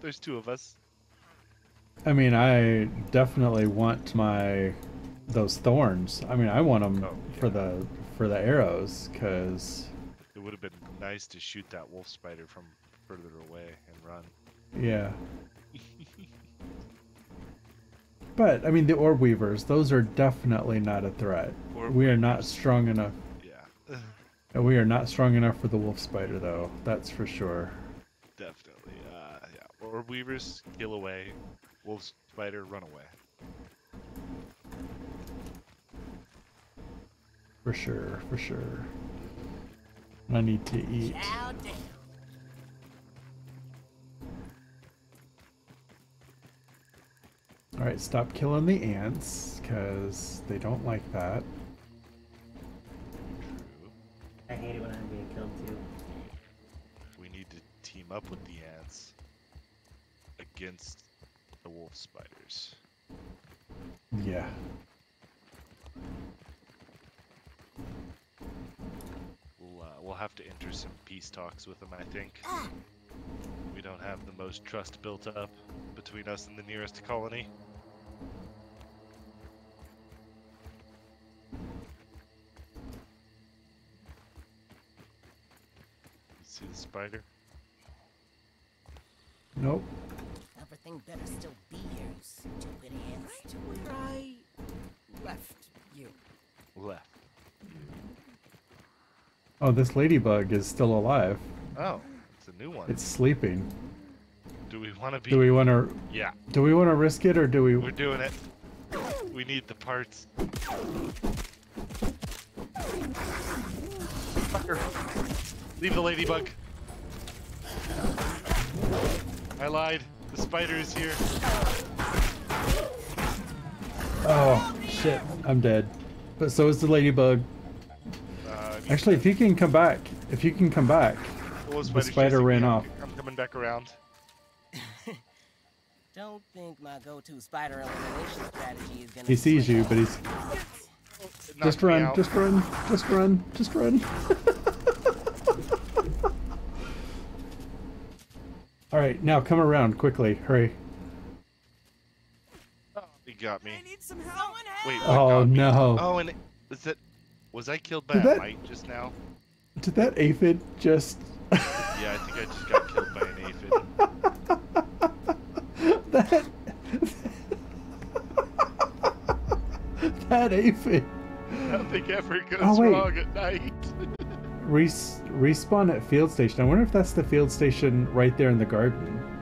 There's two of us. I mean, I definitely want my those thorns. I mean, I want them Oh, for the for the arrows because It would have been nice to shoot that wolf spider from further away and run. yeah. But I mean, the orb weavers; those are definitely not a threat. Orb we are not strong enough. Yeah, We are not strong enough for the wolf spider, though. That's for sure. definitely. Yeah, orb weavers kill away, wolf spider run away. For sure. For sure. I need to eat. All right, stop killing the ants because they don't like that. I hate it when I'm being killed too. We need to team up with the ants against the wolf spiders. Yeah. We'll uh, we'll have to enter some peace talks with them. I think we don't have the most trust built up between us and the nearest colony. See the spider? Nope. Everything better still be here, you stupid ants. To where I left you. Left. Oh, this ladybug is still alive. Oh, it's a new one. It's sleeping. Do we want to be? Do we want to? Yeah, Do we want to risk it, or do we? we're doing it. We need the parts. Fucker. Leave the ladybug. I lied. The spider is here. Oh shit! I'm dead. But so is the ladybug. You- Actually, if you can come back, if you can come back, the spider's spider chasing me. ran off. I'm coming back around. Don't think my go-to spider elimination strategy is gonna. he sees you, out. but he's just run, just run, just run, just run. All right, now come around quickly. Hurry. Oh, he got me. need some help. Wait. Oh got me? no! Oh, and it, is that? Was I killed by Did a that- mite just now? Did that aphid just? Yeah, I think I just got killed by an aphid. that that aphid Nothing ever goes Oh, wrong at night. Res- respawn at field station. I wonder if that's the field station right there in the garden.